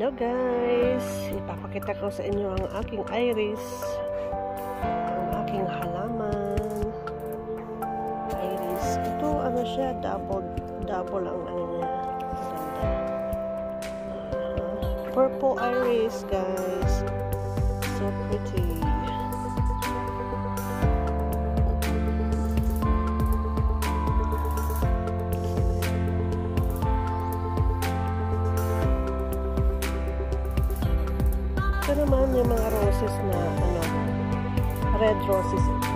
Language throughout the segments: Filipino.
Hello guys! Ipapakita ko sa inyo ang aking iris. Ang aking halaman. Iris. Ito ano siya, double, double ang ano niya. Maganda. Purple iris guys. So pretty. Ito naman yung mga roses na ano, red roses ito.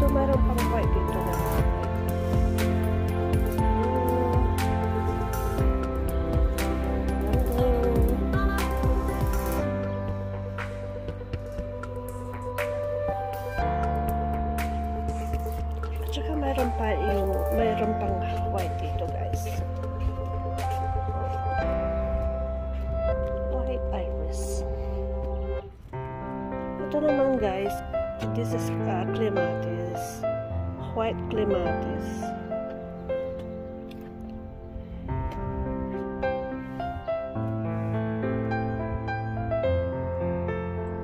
Ito meron pang white dito na. At meron pa yung, meron pang white dito guys. Ito naman guys, this is uh, clematis. White clematis.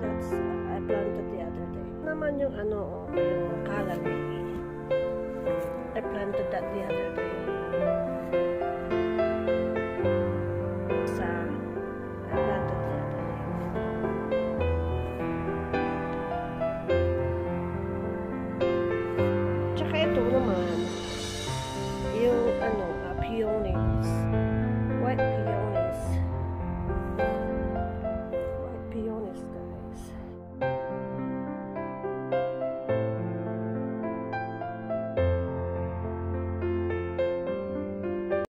That's, uh, I planted the other day. Naman yung ano, oh, yung calamari. I planted that the other